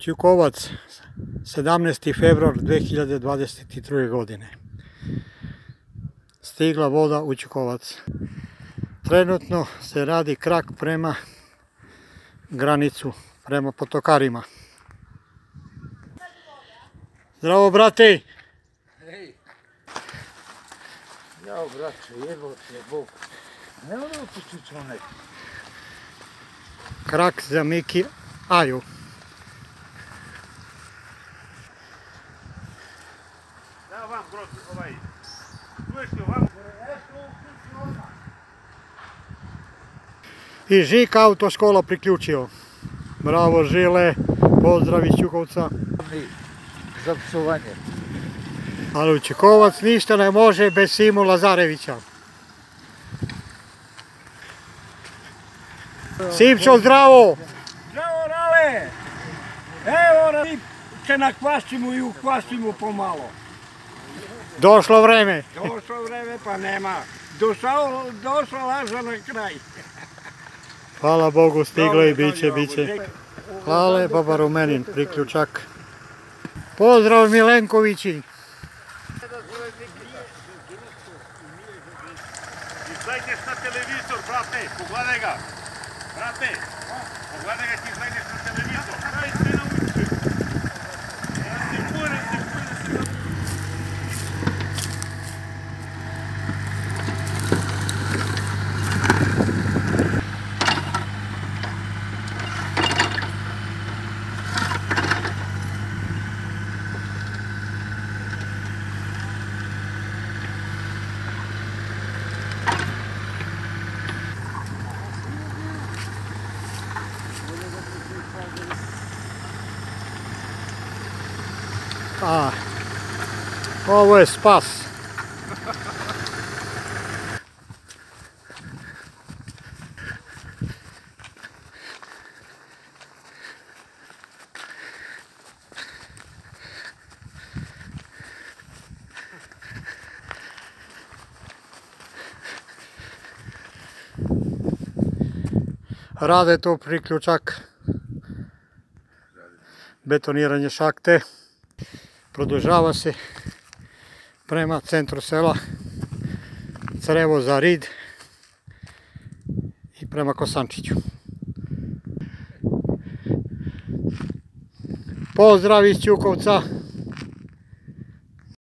Ćukovac, 17. februar 2023. godine. Stigla voda u Ćukovac. Trenutno se radi krak prema granicu, prema potokarima. Zdravo, brate! Ej! Jao, braće, jebo te Bog. Ne ono opušti čonek. Krak za Miki Aju. Da vam brod, ovaj, čuješ li ovako? I Žik autoškola priključio. Bravo Žile, pozdrav iz Ćukovca. Za psovanje. Ali u Čukovac ništa ne može bez Simu Lazarevića. Simčo, zdravo! Zdravo, Rale! Evo, će nakvasimo i ukvasimo pomalo. Došlo vreme. Došlo vreme, pa nema. Došao, došla laža na kraj. Hvala Bogu, stiglo i biće, biće. Hvala, baba Rumenin, priključak. Pozdrav Milenkovići. Izgledneš na televizor, brate, pogledaj ga. Brate, pogledaj ga ti izgledneš na televizor. Ah, always pass. Радето приключак. Betoniranje šakte produžava se prema centru sela Crevo za Rid i prema Kosančiću. Pozdrav iz Ćukovca!